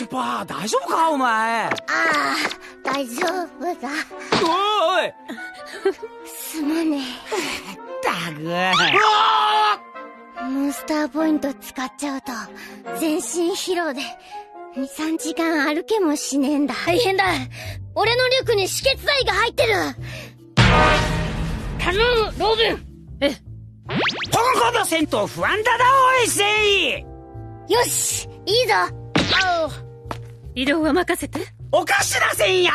ちょぱ大丈夫かお前？ああ大丈夫だ。おい！すまねったく。えモンスターポイント使っちゃうと全身疲労で23時間歩けもしねえんだ。大変だ。俺のリュックに止血剤が入ってる。頼むロビン！え？今後の戦闘不安だなおいセイ！よしいいぞ移動は任せて。おかしなせんや！